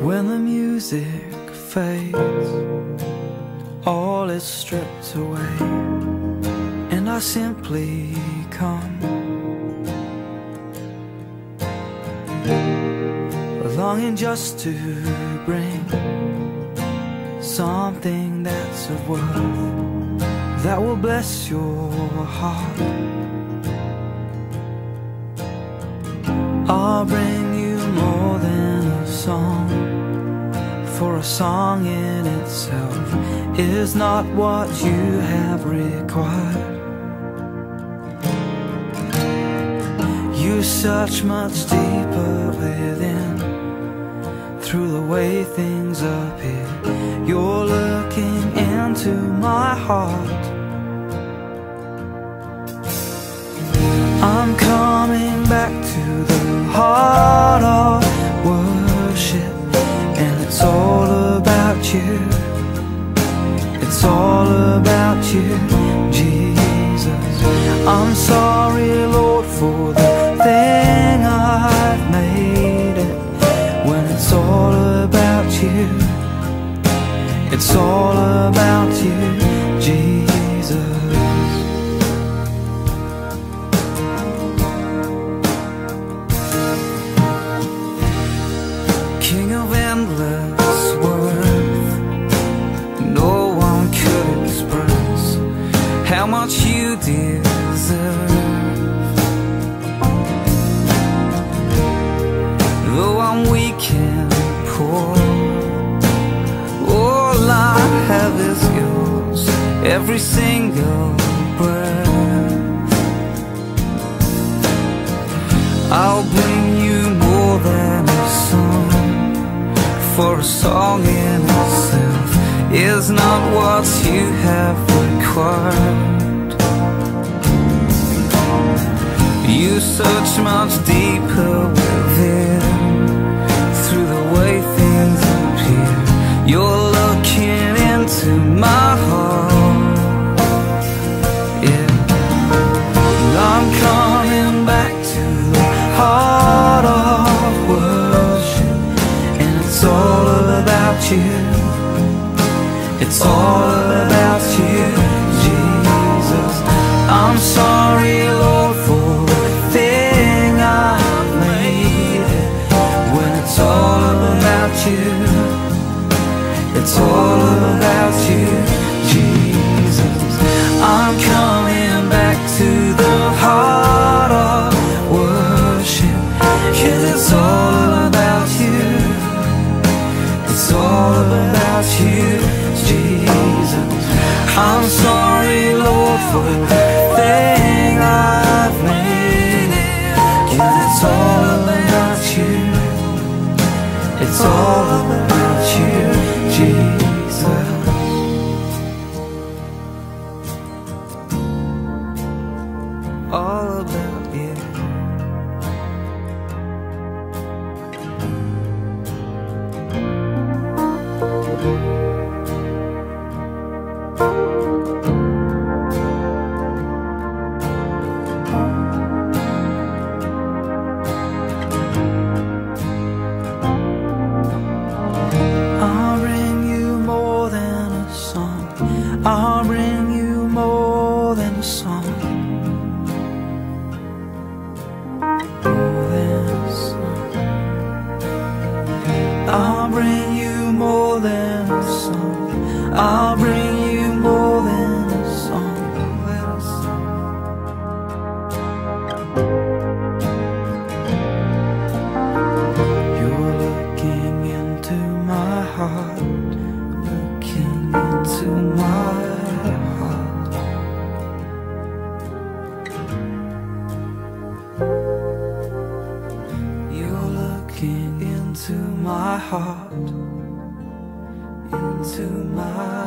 When the music fades, all is stripped away, and I simply come. Longing just to bring something that's of worth that will bless your heart. I'll bring you more than a song, for a song in itself is not what you have required. You search much deeper within through the way things appear. You're looking into my heart. I'm coming back to the heart of you. It's all about you, Jesus. I'm sorry, Lord, for the thing I've made it. When it's all about you, it's all about you, Jesus. How much you deserve. Though I'm weak and poor, all I have is yours, every single breath. I'll bring you more than a song, for a song in itself is not what you have required. You search much deeper within through the way things appear. You're looking into my heart. Yeah. I'm coming back to the heart of worship, and it's all about you. It's all about you, Jesus. I'm sorry, I'll my heart, into my